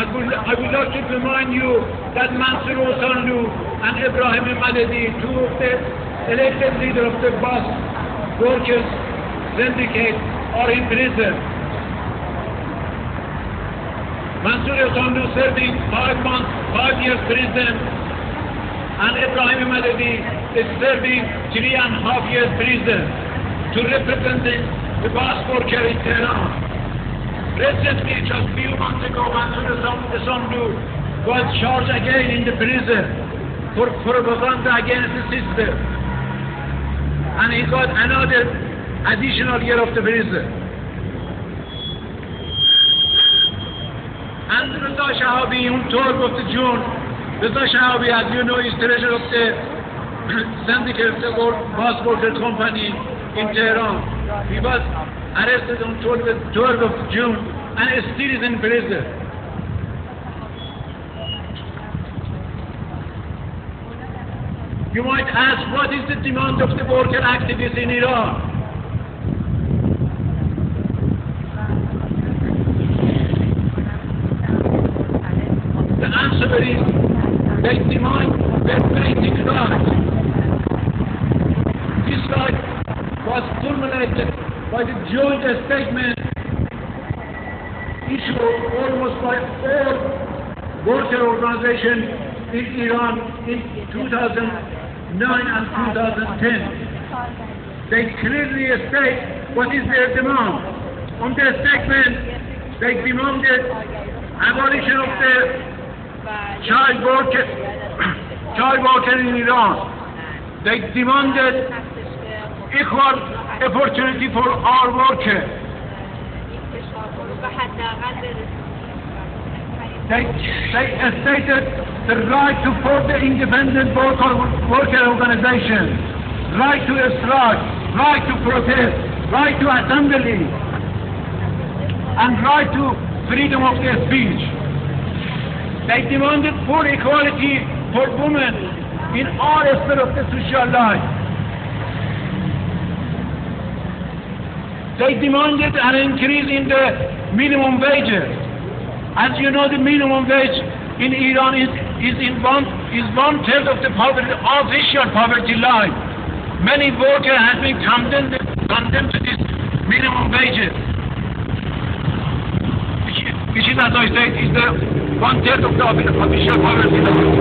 I would, I would like to remind you that Mansur Osanlu and Ibrahim Madadi, two of the elected leaders of the bus workers syndicate, are in prison. Mansur Osanlu serving five months, five years prison, and Ibrahim Madadi is serving three and a half years prison to represent the, bus worker in Tehran. Recently, just a few months ago, Mansur Osanlu was charged again in the prison for propaganda against the system. And he got another additional year of the prison. And Reza Shahabi on 12th of the June, Shahabi, as you know, is treasurer of the syndicate of the worker company in Tehran. He was arrested on 12th, 12th of June and is still in prison. You might ask, what is the demand of the worker activists in Iran? The answer is they demand their basic right. This right was formulated by the joint statement issued almost by all worker organizations in Iran in 2009 and 2010. They clearly state what is their demand. On their statement, they demanded abolition of the child worker, child worker in Iran. They demanded equal opportunity for all workers. They, they stated the right to form the independent worker, worker organization, right to strike, right to protest, right to assembly, and right to freedom of speech. They demanded full equality for women in all aspects of the social life. They demanded an increase in the minimum wages. As you know, the minimum wage in Iran is, is, in one, is one third of the poverty, official poverty line. Many workers have been condemned, condemned to this minimum wages. Which, which is, as I said, is the one third of the official poverty line.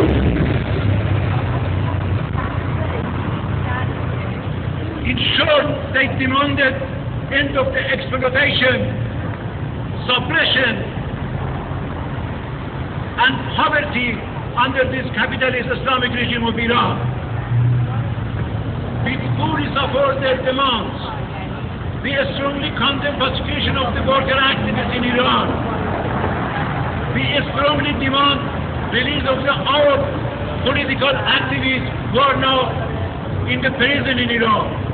In short, they demanded end of the exploitation, suppression, and poverty under this capitalist Islamic regime of Iran. We fully support their demands. We strongly condemn persecution of the worker activists in Iran. We strongly demand release of the, our political activists who are now in the prison in Iran.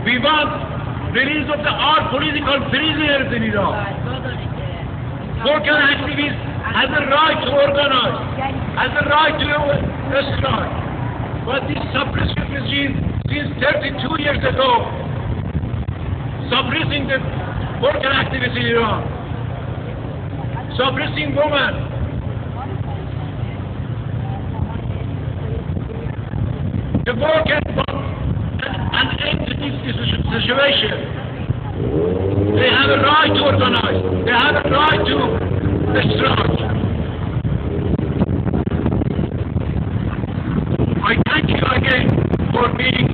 We want release of the all political prisoners in Iran. Worker activists has a right to organize, has a right to strike. But this suppression regime, since 32 years ago, suppressing the worker activists in Iran, suppressing women, the workers to situation. They have a right to organize. They have a right to strike. I thank you again for being